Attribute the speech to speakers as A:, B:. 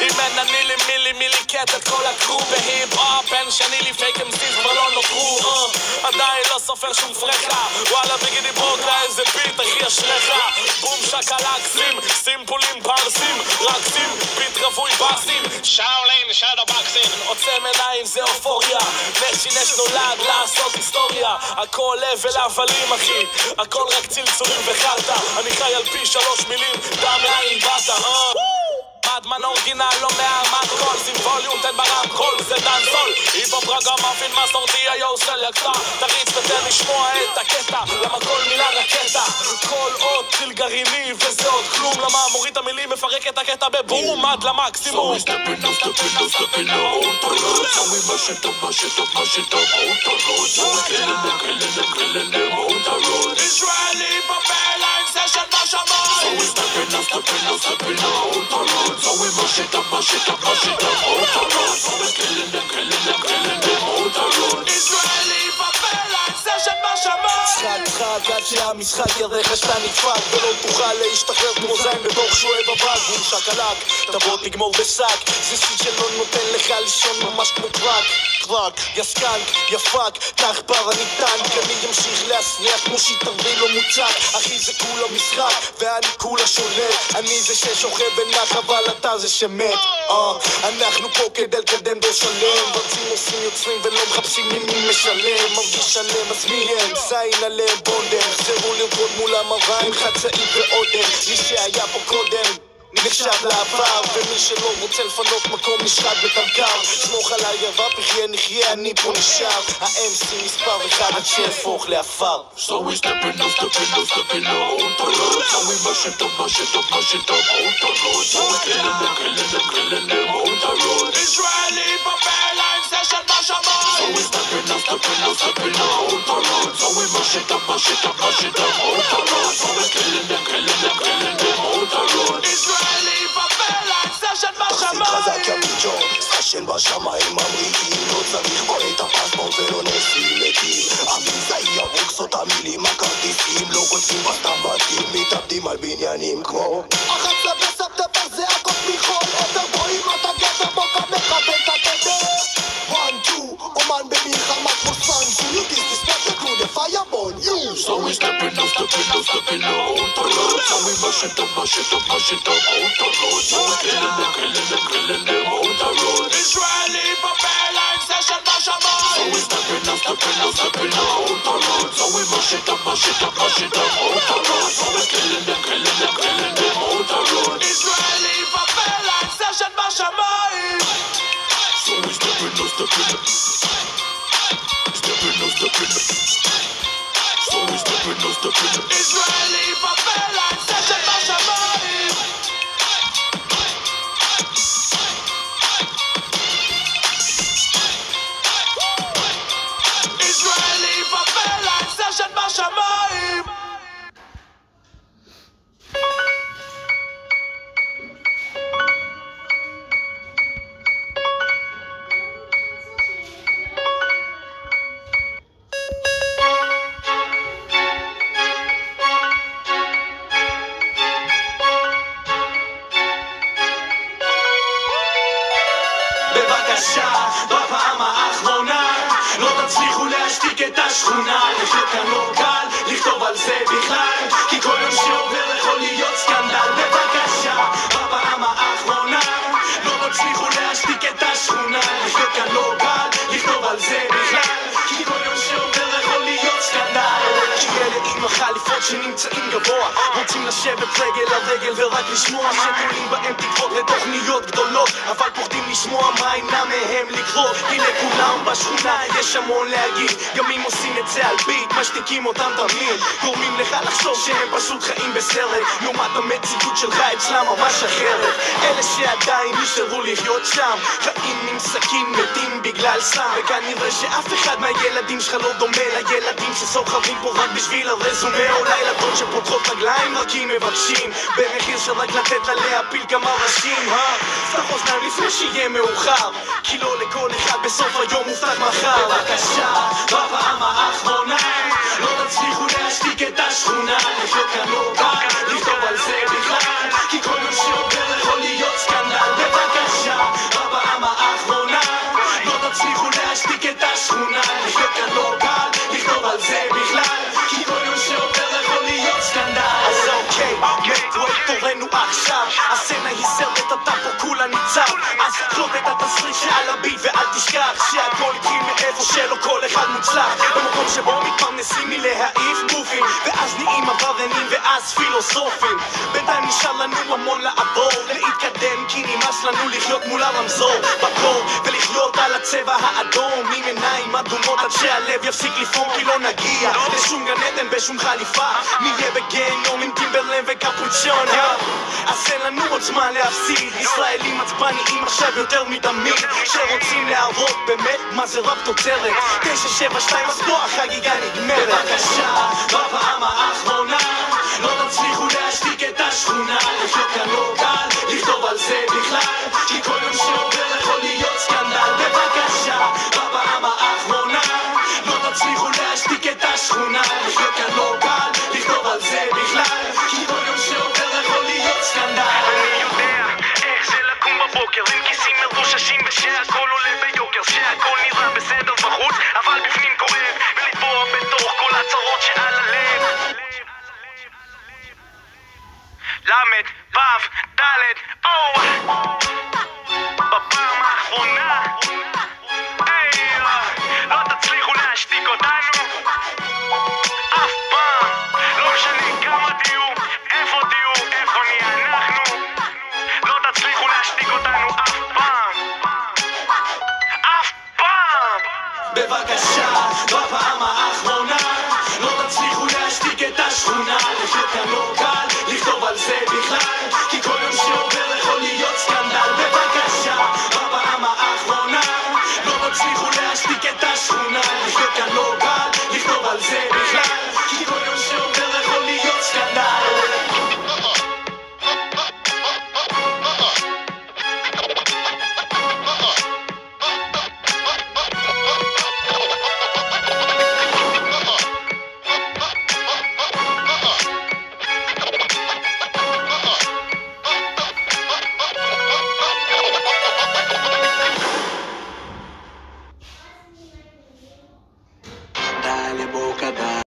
A: אם אין אני לי מילי מילי קט את כל הקרו בהיפ-הופ. אין שני לי פייק אמסיס כבר לא נותרו אה. עדיין לא סופר שום פרחה. וואלה ביגידי ברוקה איזה ביט אחי אשריך. בום שקלקסים סימפולים פרסים רקסים ביט רווי באסים שאולין שדו בקסים עוצם עיניים זה אופוריה. נשינש נולד לעשות היסטוריה. הכל הבל הבלים אחי. הכל רק צלצולים וחרטא. אני חי על פי שלוש מילים דם מאין באת אה? מדמן אורגינל לא מהרמת קול שים ווליום תן ברמקול זה דן סול היפו פרגה מאפין מסורתי היו סלקטה תריץ ותן לשמוע את הקטע למה כל מילה רקטה כל עוד טיל גרעיני וזה עוד כלום למה מוריד את המילים מפרק את הקטע בבום עד למקסימום
B: So. So. So.
A: Israeli airline session
B: So
A: בשמיים
B: we stepping up, stepping up, stepping out. So we mash it up, mash it up, mash it up the road. So we killing them, killing them, killing them the road.
A: Israeli pop airline session בשמיים
C: משחק משחק עד שהמשחק יראך שאתה נדפק ולא תוכל להשתחרר כמו זין בתוך שועי בבק בום שקלק תבוא תגמור בשק זה סיד שלא נותן לך לישון ממש כמו קרק קרק יא סקנק יא פאק תחבר אני טנק אני אמשיך להסריח כמו שהתערבי לא מוצק אחי זה כולה משחק ואני כולה שולט אני זה ששוכב ונח אבל אתה זה שמת. אה, אנחנו פה כדי לקדם דור שלם. רוצים עושים יוצרים ולא מחפשים ממי משלם. מרגיש שלם אז מי הם? זין עליהם בונדר חזרו לרקוד מול המראה עם חצאית ועודר. מי שהיה פה קודם נחשב לעבר ומי שלא רוצה לפנות מקום נשחט בטנקר סמוך עליי יבב יחיה נחיה אני פה נשאר ה-MC מספר אחד עד שאהפוך לעפר
B: So we stepping up, stepping up, stepping out the road. So we mash it up, mash it up, mash it up out the road. So we killing them, killing them, killing them out the road.
A: Israeli pop airline session
B: So
A: בשמיים
B: we stepping up, stepping up, stepping out the road. So we mash it
A: בשמיים
C: ממריאים לא צריך פה את הפספורט ולא נשיאים מתים. אביזאי ירוק סוד המילים הכרטיסים לא קוצים בסתם בתים מתאבדים על בניינים כמו 11 you
B: So we stepping up, stepping up, stepping out the road. So we mash it up, mash it up, mash it up out the road. So we killing them, killing them, killing them out the road.
A: Israeli pop airline session
B: So
A: בשמיים
B: we stepping up, stepping up, stepping out the road. So we mash it up, mash it up, mash it up out the road. So we killing them, killing them, killing them out the road.
A: Israeli pop airline session בשמיים
B: So we stepping up, stepping up.
A: Israeli
C: כאן לא קל, לכתוב על זה בכלל כי כל יום שעובר יכול להיות סקנדל בבקשה, בפעם האחרונה לא תצליחו להשתיק את השכונה. לחיות כאן לא קל, לכתוב על זה בכלל כי כל יום שעובר יכול להיות סקנדל שנמצאים גבוה. רוצים לשבת רגל על רגל ורק לשמוע. שתולים בהם תקוות לתוכניות גדולות אבל פוחדים לשמוע מה ימנע מהם לקרות כי לכולם בשכונה יש המון להגיד. גם אם עושים את זה על ביט משתיקים אותם תמיד. גורמים לך לחשוב שהם פשוט חיים בסרט. לעומת המציאות שלך אצלם ממש אחרת. אלה שעדיין נשארו לחיות שם חיים עם סכין מתים בגלל סם. וכנראה שאף אחד מהילדים שלך לא דומה לילדים שסוחרים פה רק בשביל הרזומה הילדות שפותחות רגליים רק אם מבקשים. במחיר של רק לתת לה להפיל כמה ראשים, אה? סתם אוזניים לפני שיהיה מאוחר. כי לא לכל אחד בסוף היום מובטח מחר. בבקשה, בפעם האחרונה. לא תצליחו להשתיק את השכונה. לחיות כאן לא בא, לכתוב על זה בכלל. כי כל יום שעובר יכול להיות סקנדל. בבקשה, בפעם האחרונה. לא תצליחו להשתיק את השכונה. לחיות כאן לא בא עכשיו. הסצנה היא סרט, אתה פה כולה ניצב אז קלוט את התסריט שעל הביט ואל תשכח שהכל התחיל מאיפה שלא כל אחד מוצלח. במקום שבו מתפרנסים מלהעיף גופים ואז נהיים עבריינים ואז פילוסופים. בינתיים נשאר לנו המון לעבור להתקדם כי נמאס לנו לחיות מול הרמזור בקור ולחיות על הצבע האדום. עם עיניים אדומות עד שהלב יפסיק לפעום כי לא נגיע לשום גן עדן בשום חליפה. נהיה בגיהנום עם טימברלן וקפוצ'ון? אז אין לנו עוד זמן להפסיד. ישראלים עצבניים עכשיו יותר מתמיד שרוצים להראות באמת מה זה רב תוצרת. 972 אז פה החגיגה נגמרת על זה בכלל כי כל יום שעובר יכול להיות סקנדל. בבקשה, בפעם האחרונה לא תצליחו להשתיק את השכונה. לחיות כאן לא קל, לכתוב על זה בכלל כי כל יום שעובר יכול להיות סקנדל.
A: אני יודע איך זה לקום בבוקר עם כיסים מרוששים ושהכל עולה ביוקר דלת, או בפעם האחרונה לא תצליחו להשתיק אותנו אף פעם לא משנה כמה תהיו, איפה תהיו, איפה נהיה אנחנו לא תצליחו להשתיק אותנו אף פעם אף פעם.
C: בבקשה, בפעם האחרונה לא תצליחו להשתיק את השכונה לחיות כאן לא קל, לכתוב על זה בכלל השכונה לחיות כאן לא